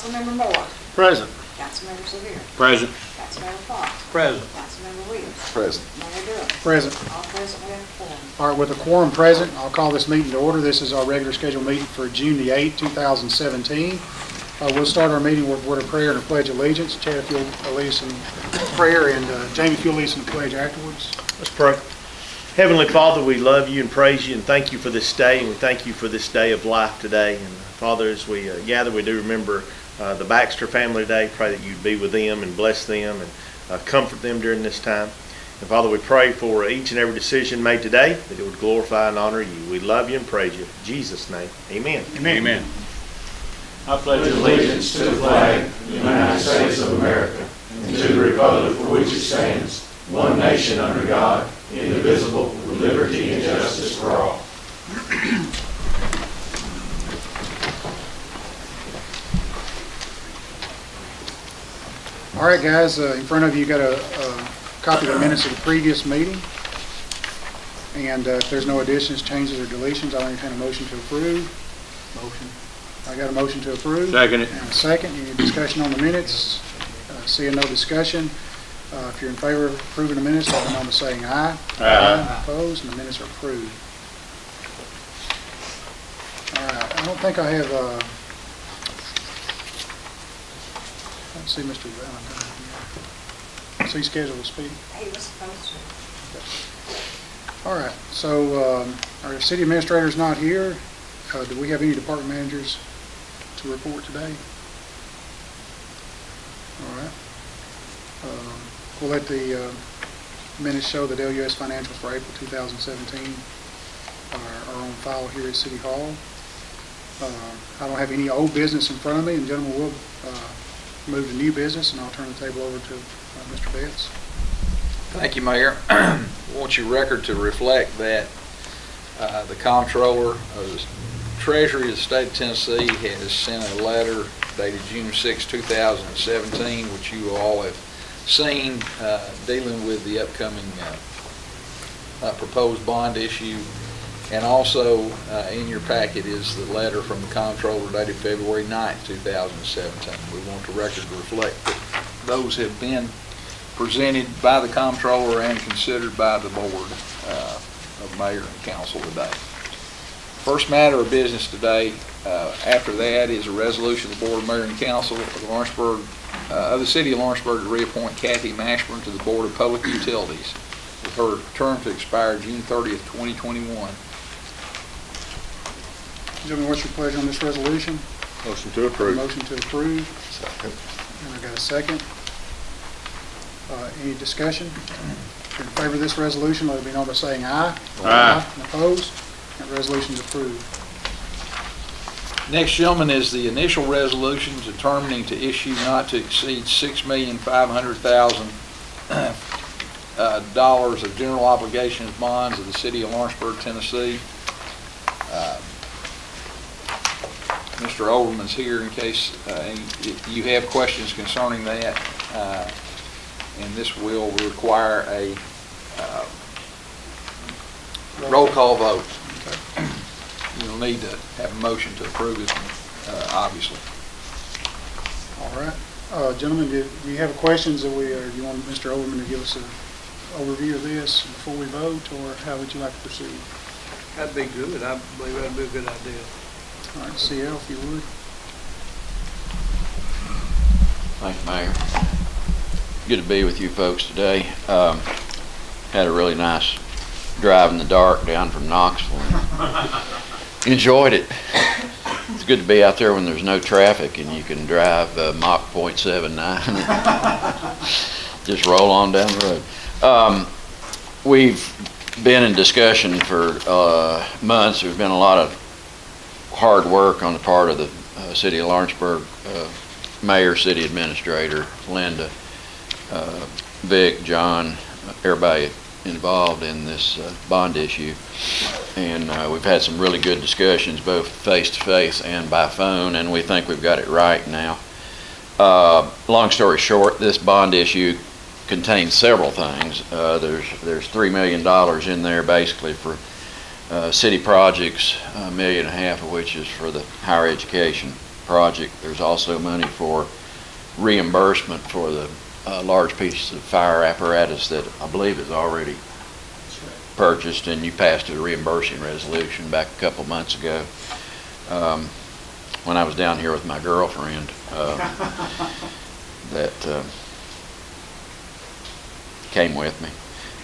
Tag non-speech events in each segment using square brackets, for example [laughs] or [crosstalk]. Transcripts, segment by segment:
Councilmember Moore, Present. Councilmember Sevier, Present. Councilmember Fox, Present. Councilmember Williams, Present. Mayor Durham. Present. All present, we have a quorum. All right, with a quorum present, I'll call this meeting to order. This is our regular scheduled meeting for June the 8th, 2017. Uh, We'll start our meeting with a word of prayer and a pledge of allegiance. Chad, if you'll uh, lead us in prayer, and uh, Jamie, if you'll lead us in the pledge afterwards. Let's pray. Heavenly Father, we love you and praise you and thank you for this day, and we thank you for this day of life today. And Father, as we uh, gather, we do remember uh, the Baxter family today. Pray that you'd be with them and bless them and uh, comfort them during this time. And Father, we pray for each and every decision made today that it would glorify and honor you. We love you and praise you. In Jesus' name, amen. Amen. I pledge allegiance to the flag of the United States of America and to the republic for which it stands, one nation under God, indivisible, with liberty and justice for all. All right, guys, uh, in front of you, you got a a copy of the minutes of the previous meeting. And uh, if there's no additions, changes, or deletions, I'll entertain a motion to approve. Motion. I got a motion to approve. Second it. And a second. Any discussion on the minutes? Uh, Seeing no discussion, uh, if you're in favor of approving the minutes, let me know by saying aye. Aye. Opposed, and the minutes are approved. All right, I don't think I have, uh, I see Mr. Valentine. Is he scheduled to speak? He was supposed to. All right, so um, our city administrator's not here. Uh, Do we have any department managers to report today? All right. Um, We'll let the uh, minutes show that LUS financials for April 2017 are are on file here at City Hall. Uh, I don't have any old business in front of me, and gentlemen, we'll uh, move to new business, and I'll turn the table over to uh, Mr. Betts. Thank you, Mayor. I [clears throat] Want your record to reflect that uh, the comptroller of the Treasury of the State of Tennessee has sent a letter dated June 6, 2017, which you all have seen, uh, dealing with the upcoming uh, uh, proposed bond issue. And also, uh, in your packet is the letter from the comptroller dated February 9, 2017. We want the record to reflect that those have been presented by the comptroller and considered by the board uh, of mayor and council today. First matter of business today, uh, after that is a resolution of the Board of Mayor and Council of Lawrenceburg, uh, of the city of Lawrenceburg to reappoint Kathy Mashburn to the Board of Public Utilities with her term to expire June 30th, 2021. Gentlemen, what's your pleasure on this resolution? Motion to approve. Motion to approve, Second. and I got a second. Uh, Any discussion? If you're in favor of this resolution, let it be known by saying aye. Aye. And Opposed? That resolution's approved. Next, gentlemen, is the initial resolution determining to issue not to exceed 6,500,000 uh, dollars of general obligations bonds of the city of Lawrenceburg, Tennessee. Uh, Mr. Overman's here in case uh, if you have questions concerning that, uh, and this will require a uh, roll call vote. You'll need to have a motion to approve this, one, uh, obviously. All right. Uh, Gentlemen, do do you have questions that we, or do you want Mr. Overman to give us an overview of this before we vote, or how would you like to proceed? That'd be good. I believe that'd be a good idea. All right, CL, if you would. Thank you, Mayor. Good to be with you folks today. Um, Had a really nice drive in the dark down from Knoxville. Enjoyed it. It's good to be out there when there's no traffic and you can drive uh, Mach .79. [laughs] Just roll on down the road. Um, We've been in discussion for uh, months. There's been a lot of hard work on the part of the uh, city of Lawrenceburg uh, mayor, city administrator, Linda, uh, Vic, John, everybody involved in this uh, bond issue. And uh, we've had some really good discussions, both face-to-face and by phone, and we think we've got it right now. Long story short, this bond issue contains several things. There's, there's $3 million in there basically for uh, city projects, a million and a half of which is for the higher education project. There's also money for reimbursement for the uh, large piece of fire apparatus that I believe is already purchased, and you passed a reimbursing resolution back a couple months ago. Um, When I was down here with my girlfriend, uh, [laughs] that uh, came with me.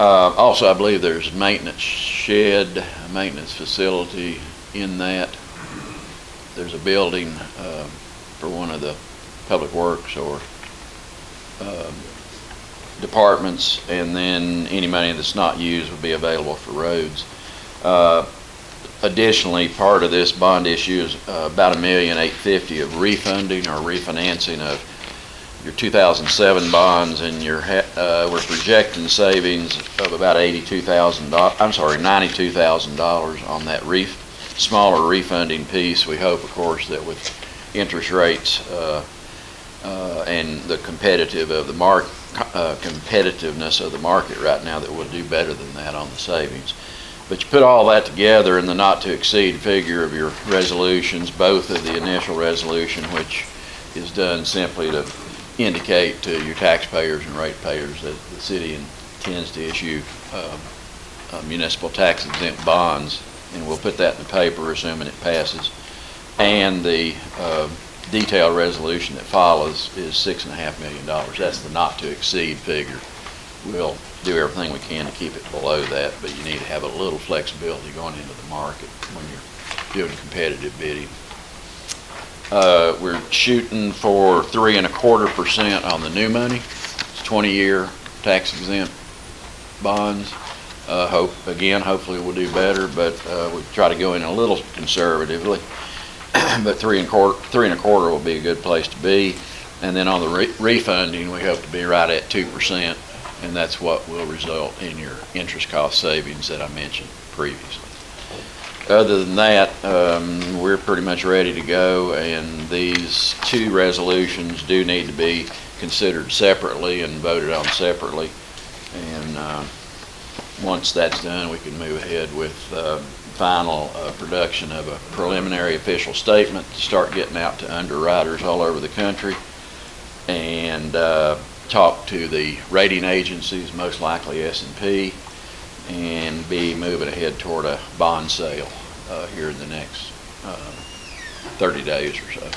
Uh, Also, I believe there's maintenance shed, maintenance facility in that. There's a building uh, for one of the public works or um, departments, and then any money that's not used would be available for roads. Uh, Additionally, part of this bond issue is uh, about a million eight fifty of refunding or refinancing of your 2007 bonds, and your, uh, we're projecting savings of about $82,000, I'm sorry, $92,000 on that ref, smaller refunding piece. We hope, of course, that with interest rates uh, uh, and the competitive of the mark, uh, competitiveness of the market right now, that we'll do better than that on the savings. But you put all that together in the not-to-exceed figure of your resolutions, both of the initial resolution, which is done simply to indicate to your taxpayers and ratepayers that the city intends to issue um, uh, municipal tax exempt bonds, and we'll put that in the paper, assuming it passes. And the uh, detailed resolution that follows is six and a half million dollars. That's the not-to-exceed figure. We'll do everything we can to keep it below that, but you need to have a little flexibility going into the market when you're doing competitive bidding. Uh, we're shooting for three and a quarter percent on the new money. It's twenty-year tax exempt bonds. Uh, hope, again, hopefully we'll do better, but, uh, we try to go in a little conservatively. [clears throat] But three and quarter, three and a quarter will be a good place to be. And then on the re- refunding, we hope to be right at two percent, and that's what will result in your interest cost savings that I mentioned previously. Other than that, um, we're pretty much ready to go, and these two resolutions do need to be considered separately and voted on separately. And, uh, once that's done, we can move ahead with, uh, final, uh, production of a preliminary official statement to start getting out to underwriters all over the country. And, uh, talk to the rating agencies, most likely S and be moving ahead toward a bond sale uh, here in the next uh, 30 days or so.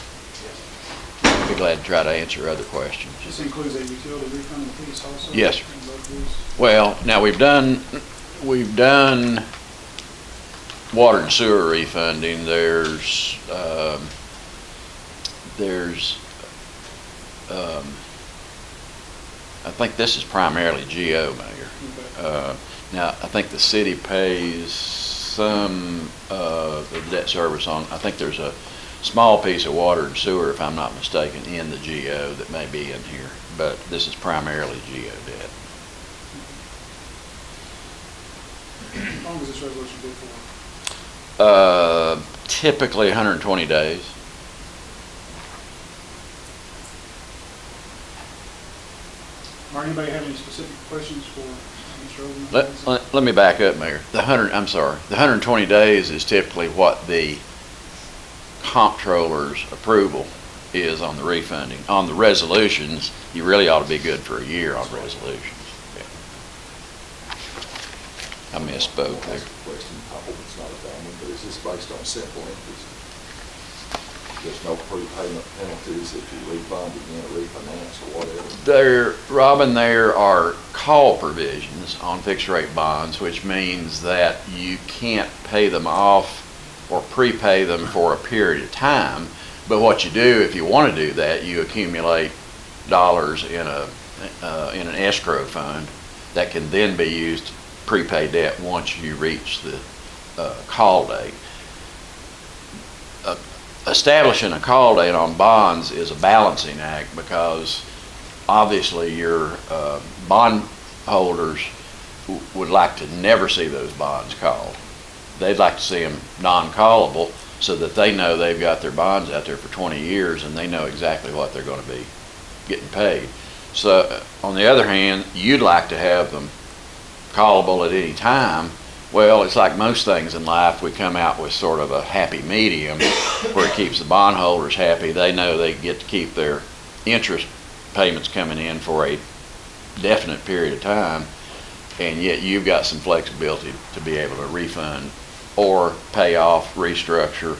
I'd Be glad to try to answer other questions. This includes a utility refund piece also? Yes, sir. In both these? Well, now, we've done, we've done water and sewer refunding. There's, um, there's, um, I think this is primarily GO, Mayor. Okay. Uh, Now, I think the city pays some uh, of the debt service on, I think there's a small piece of water and sewer, if I'm not mistaken, in the GO that may be in here, but this is primarily GO debt. How long is this resolution good for? Uh, Typically 120 days. Or anybody have any specific questions for? Let, let- let me back up, Mayor. The 100, I'm sorry, the 120 days is typically what the comptroller's approval is on the refunding. On the resolutions, you really ought to be good for a year on resolutions. Yeah. I misspoke there. Question, I hope it's not a bad one, but is this based on simple interest? There's no prepayment penalties if you refund again, refinance or whatever? There, Robin, there are call provisions on fixed rate bonds, which means that you can't pay them off or prepay them for a period of time. But what you do, if you want to do that, you accumulate dollars in a, uh, in an escrow fund that can then be used to prepay debt once you reach the, uh, call date. Establishing a call date on bonds is a balancing act because obviously your uh, bond holders would like to never see those bonds called. They'd like to see them non-callable so that they know they've got their bonds out there for 20 years and they know exactly what they're going to be getting paid. So uh, on the other hand, you'd like to have them callable at any time Well, it's like most things in life, we come out with sort of a happy medium where it keeps the bondholders happy. They know they get to keep their interest payments coming in for a definite period of time, and yet you've got some flexibility to be able to refund or pay off, restructure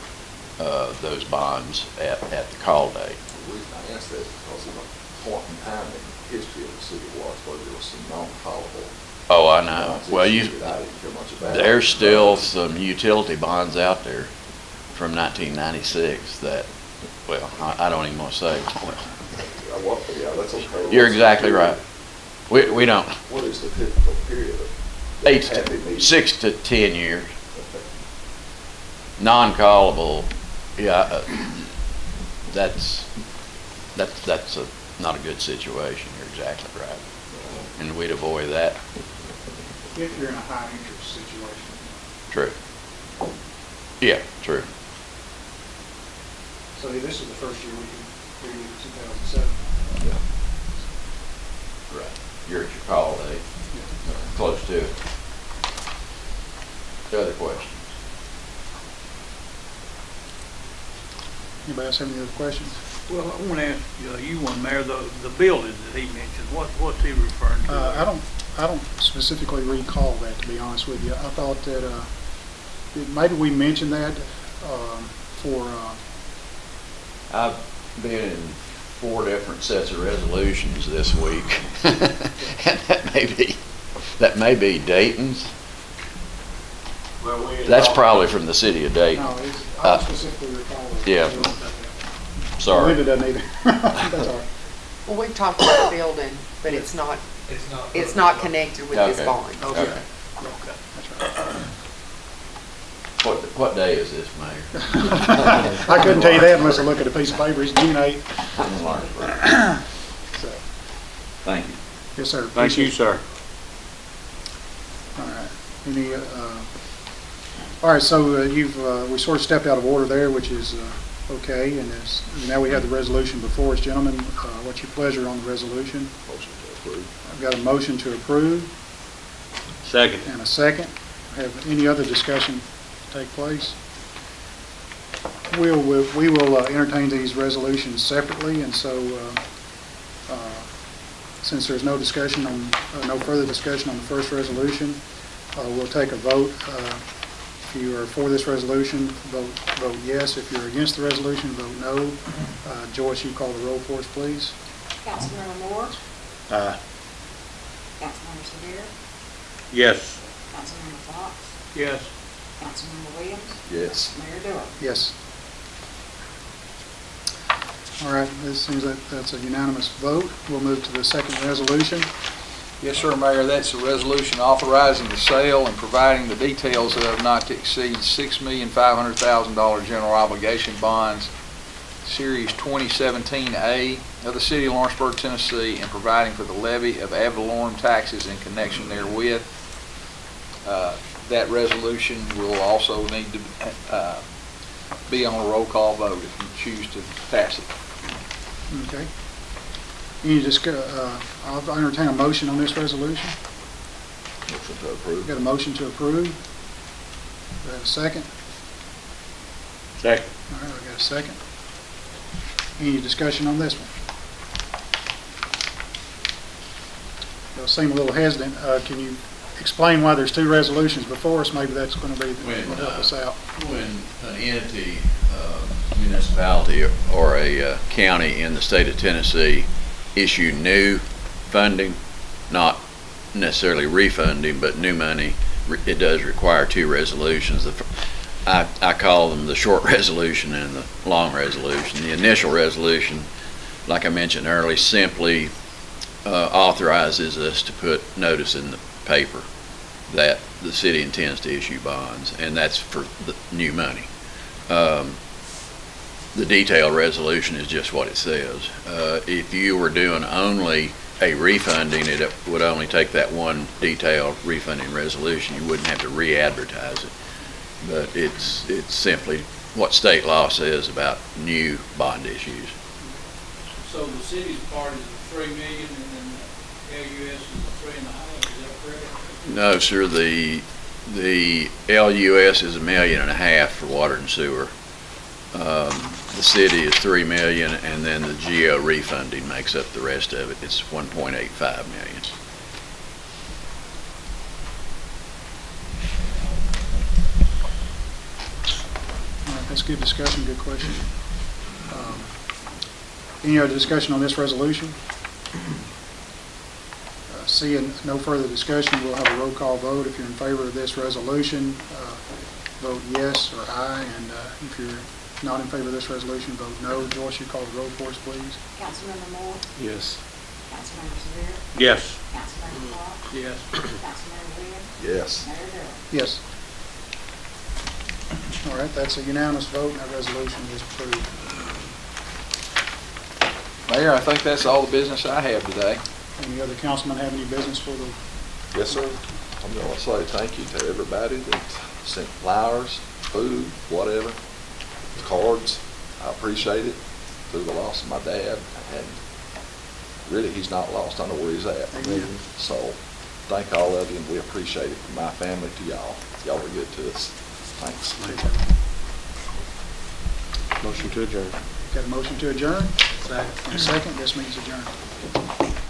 uh, those bonds at, at the call date. The reason I ask that is because at a point in time in the history of the city of Lawrenceburg, there was some non-callable Oh, I know. bonds Well, you, I didn't care much about. there's still some utility bonds out there from 1996 that, well, I I don't even want to say. Well, Yeah, well, Yeah, that's okay. You're What's exactly right. We, we don't, What is the typical period of? eight, to- six to 10 years. Okay. Non-callable, yeah, uh, that's, that's, that's a, not a good situation. You're exactly right. And we'd avoid that. If you're in a high interest situation. True. Yeah, true. So this is the first year we can, we did 2007. Right. You're at your call date, close to it. Other questions? Anybody else have any other questions? Well, I want to ask uh, you one, Mayor, the, the building that he mentioned, what, what's he referring to? Uh, I don't, I don't specifically recall that, to be honest with you. I thought that, uh, it- maybe we mentioned that, um, for, uh, I've been in four different sets of resolutions this week. [laughs] And that may be, that may be Dayton's. Well, That's probably from the city of Dayton. no, it's, I Uh, specifically recall that. yeah. Linda Sorry. doesn't either. [laughs] That's all right. Well, we've talked about the building, but it's not, It's not. it's not connected with this Okay. bond. Okay. Okay. Okay. That's right. What, what day is this, Mayor? [laughs] I couldn't tell you that unless I look at a piece of paper. It's June 8th. So, Thank you. yes, sir. Thank you, sir. All right. Any, uh, all right, so uh, you've, uh, we sort of stepped out of order there, which is uh, okay, and as, now we have the resolution before us. Gentlemen, uh, what's your pleasure on the resolution? Motion to approve. I've got a motion to approve Second. and a second. Have any other discussion take place? We'll, we'll- we will uh, entertain these resolutions separately, and so uh, uh, since there's no discussion on, uh, no further discussion on the first resolution, uh, we'll take a vote. Uh, If you are for this resolution, vote, vote yes. If you're against the resolution, vote no. Uh, Joyce, you call the roll for us, please. Councilmember Moore, Aye. Councilmember Sevier, Yes. Councilmember Fox, Yes. Councilmember Williams, Yes. Mayor Dillon. Yes. All right, this seems that that's a unanimous vote. We'll move to the second resolution. Yes, sir, Mayor, that's a resolution authorizing the sale and providing the details of not to exceed $6,500,000 general obligation bonds, Series 2017A of the City of Lawrenceburg, Tennessee, and providing for the levy of ad taxes in connection therewith. Uh, That resolution will also need to uh, be on a roll call vote if you choose to pass it. Okay. Any discuss, uh, I'll entertain a motion on this resolution. Motion to approve. Got a motion to approve. Do I have a second? Second. All right, I got a second. Any discussion on this one? Y'all seem a little hesitant. Uh, Can you explain why there's two resolutions before us? Maybe that's going to be, the, When, will help uh, us out. When an entity, uh, municipality, or a uh, county in the state of Tennessee issue new funding, not necessarily refunding, but new money, it does require two resolutions. I, I call them the short [laughs] resolution and the long resolution. The initial resolution, like I mentioned earlier, simply uh, authorizes us to put notice in the paper that the city intends to issue bonds, and that's for the new money. Um, The detailed resolution is just what it says. Uh, If you were doing only a refunding, it would only take that one detailed refunding resolution. You wouldn't have to re-advertise it. But it's, it's simply what state law says about new bond issues. So the city's part is the three million and then the LUS is the three and a half, is that correct? No, sir, the The LUS is a million and a half for water and sewer. Um, The city is three million, and then the GO refunding makes up the rest of it. It's 1.85 million. All right, that's good discussion, good question. Um, Any other discussion on this resolution? Uh, Seeing no further discussion, we'll have a roll call vote. If you're in favor of this resolution, uh, vote yes or aye, and uh, if you're not in favor of this resolution, vote no. Joyce, you call the roll for us, please. Councilmember Moore, Yes. Councilmember Sevier, Yes. Councilmember Vaughn, Yes. Councilmember Williams, Yes. Mayor Darrell. Yes. All right, that's a unanimous vote, and that resolution is approved. Mayor, I think that's all the business I have today. Any other councilman have any business for the Yes, sir. I'm gonna say thank you to everybody that sent flowers, food, whatever, cards. I appreciate it through the loss of my dad. And really, he's not lost. I know where he's at. Amen. So thank all of you and we appreciate it from my family to y'all. Y'all are good to us. Thanks. Motion to adjourn. Got a motion to adjourn? Second. And a second, this meeting's adjourned.